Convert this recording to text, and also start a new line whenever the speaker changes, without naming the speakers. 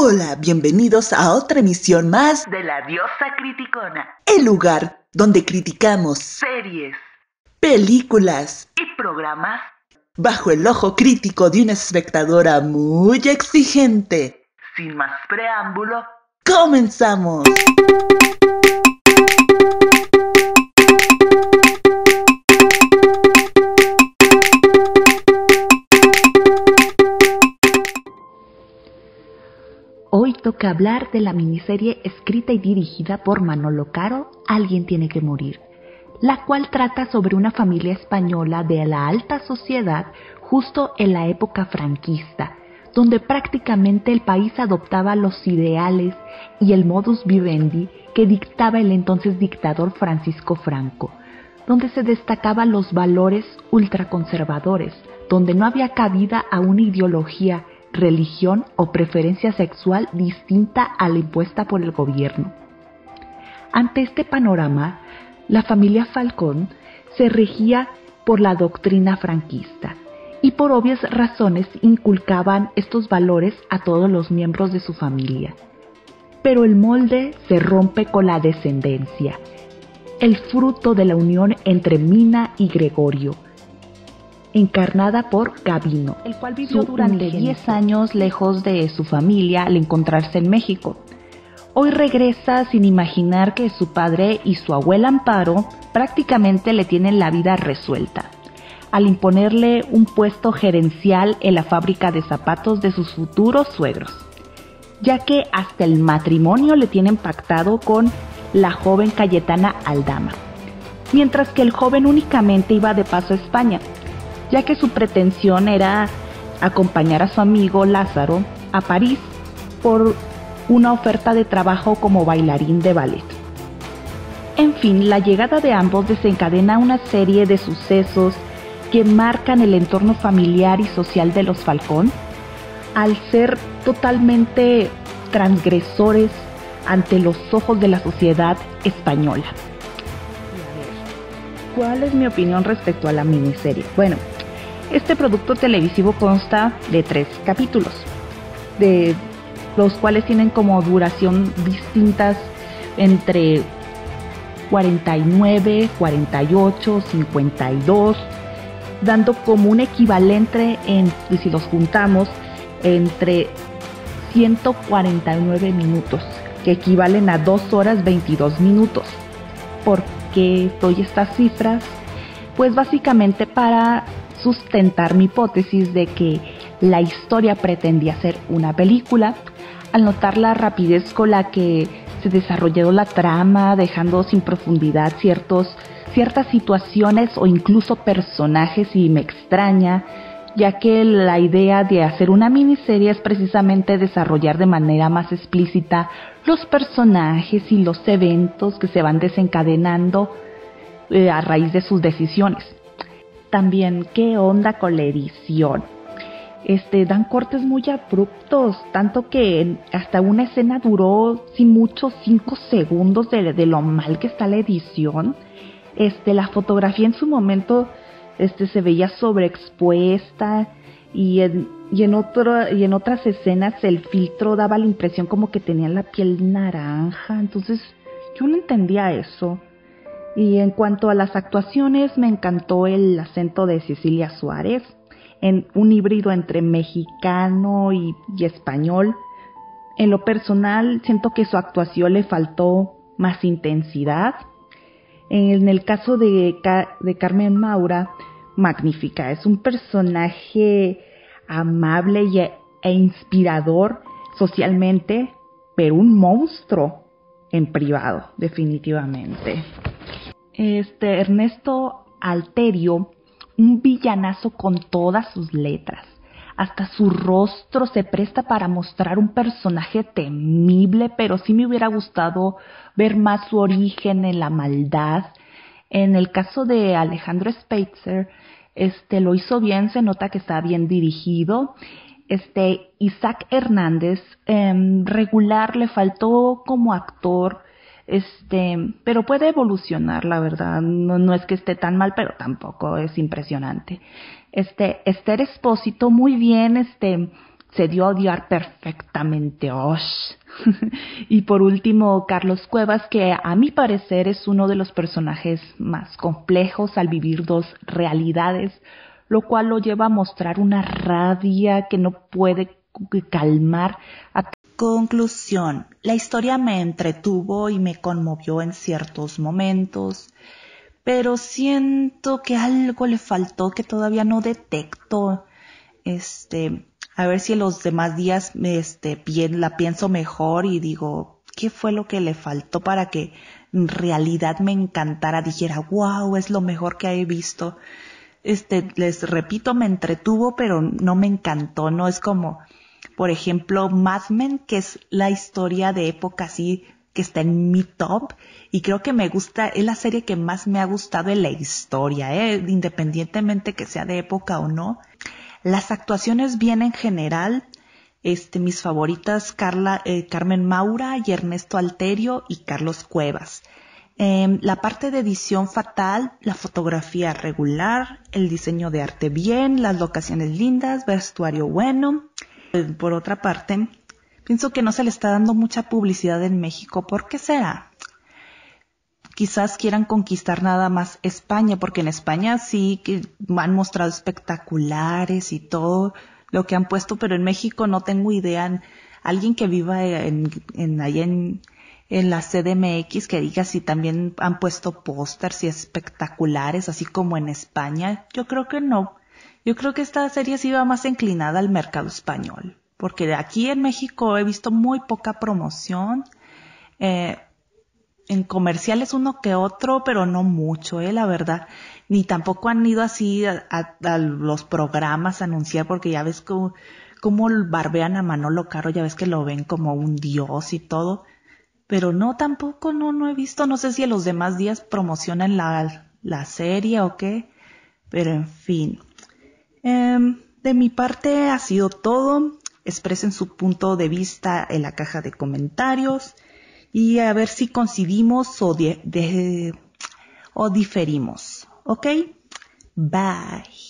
Hola, bienvenidos a otra emisión más
de La Diosa Criticona,
el lugar donde criticamos
series
películas
y programas
bajo el ojo crítico de una espectadora muy exigente.
Sin más preámbulo,
¡comenzamos!
Hoy toca hablar de la miniserie escrita y dirigida por Manolo Caro, Alguien tiene que morir, la cual trata sobre una familia española de la alta sociedad justo en la época franquista, donde prácticamente el país adoptaba los ideales y el modus vivendi que dictaba el entonces dictador Francisco Franco, donde se destacaban los valores ultraconservadores, donde no había cabida a una ideología, religión o preferencia sexual distinta a la impuesta por el gobierno. Ante este panorama, la familia Falcón se regía por la doctrina franquista y por obvias razones inculcaban estos valores a todos los miembros de su familia. Pero el molde se rompe con la descendencia, el fruto de la unión entre Mina y Gregorio, encarnada por Gabino, el cual vivió durante 10 años lejos de su familia al encontrarse en México. Hoy regresa sin imaginar que su padre y su abuela Amparo prácticamente le tienen la vida resuelta, al imponerle un puesto gerencial en la fábrica de zapatos de sus futuros suegros, ya que hasta el matrimonio le tienen pactado con la joven Cayetana Aldama, mientras que el joven únicamente iba de paso a España, ya que su pretensión era acompañar a su amigo Lázaro a París por una oferta de trabajo como bailarín de ballet. En fin, la llegada de ambos desencadena una serie de sucesos que marcan el entorno familiar y social de los Falcón, al ser totalmente transgresores ante los ojos de la sociedad española. ¿Cuál es mi opinión respecto a la miniserie? Bueno, este producto televisivo consta de tres capítulos, de los cuales tienen como duración distintas entre 49, 48, 52, dando como un equivalente, en, si los juntamos, entre 149 minutos, que equivalen a 2 horas 22 minutos. ¿Por qué doy estas cifras? Pues básicamente para sustentar mi hipótesis de que la historia pretendía ser una película, al notar la rapidez con la que se desarrolló la trama, dejando sin profundidad ciertos, ciertas situaciones o incluso personajes y me extraña, ya que la idea de hacer una miniserie es precisamente desarrollar de manera más explícita los personajes y los eventos que se van desencadenando eh, a raíz de sus decisiones. También, ¿qué onda con la edición? Este, dan cortes muy abruptos, tanto que hasta una escena duró, sin mucho, cinco segundos de, de, lo mal que está la edición. Este, la fotografía en su momento este, se veía sobreexpuesta y en, y, en otro, y en otras escenas el filtro daba la impresión como que tenía la piel naranja, entonces yo no entendía eso. Y en cuanto a las actuaciones, me encantó el acento de Cecilia Suárez, en un híbrido entre mexicano y, español. En lo personal, siento que su actuación le faltó más intensidad. En el caso de, de Carmen Maura, magnífica. Es un personaje amable y, e inspirador socialmente, pero un monstruo en privado, definitivamente. Este Ernesto Alterio, un villanazo con todas sus letras. Hasta su rostro se presta para mostrar un personaje temible, pero sí me hubiera gustado ver más su origen en la maldad. En el caso de Alejandro Speitzer, este lo hizo bien, se nota que está bien dirigido. Este Isaac Hernández, eh, regular, le faltó como actor, este, pero puede evolucionar, la verdad. No, no es que esté tan mal, pero tampoco es impresionante. Este, Esther Espósito, muy bien, este,
se dio a odiar perfectamente. y por último, Carlos Cuevas, que a mi parecer es uno de los personajes más complejos al vivir dos realidades, lo cual lo lleva a mostrar una rabia que no puede calmar. A
Conclusión. La historia me entretuvo y me conmovió en ciertos momentos, pero siento que algo le faltó que todavía no detecto. Este, a ver si en los demás días este, la pienso mejor y digo, ¿qué fue lo que le faltó para que en realidad me encantara? Dijera, wow, es lo mejor que he visto. Este, les repito, me entretuvo, pero no me encantó, no es como, por ejemplo, Mad Men, que es la historia de época así que está en mi top y creo que me gusta, es la serie que más me ha gustado en la historia, ¿eh? independientemente que sea de época o no. Las actuaciones bien en general, este, mis favoritas, Carla, eh, Carmen Maura y Ernesto Alterio y Carlos Cuevas. Em, la parte de edición fatal, la fotografía regular, el diseño de arte bien, las locaciones lindas, vestuario bueno. Eh, por otra parte, pienso que no se le está dando mucha publicidad en México. ¿Por qué será? quizás quieran conquistar nada más España, porque en España sí que han mostrado espectaculares y todo lo que han puesto, pero en México no tengo idea. Alguien que viva en, en allá en, en la CDMX que diga si también han puesto pósters y espectaculares, así como en España. Yo creo que no. Yo creo que esta serie sí va más inclinada al mercado español, porque de aquí en México he visto muy poca promoción. Eh, en comerciales uno que otro, pero no mucho, eh, la verdad. Ni tampoco han ido así a, los programas a anunciar, porque ya ves cómo, cómo barbean a Manolo Caro, ya ves que lo ven como un dios y todo. Pero no, tampoco, no, no he visto, no sé si en los demás días promocionan la, la serie o qué, pero en fin. Em, de mi parte ha sido todo. Expresen su punto de vista en la caja de comentarios y a ver si coincidimos o, o diferimos. ¿Ok? Bye.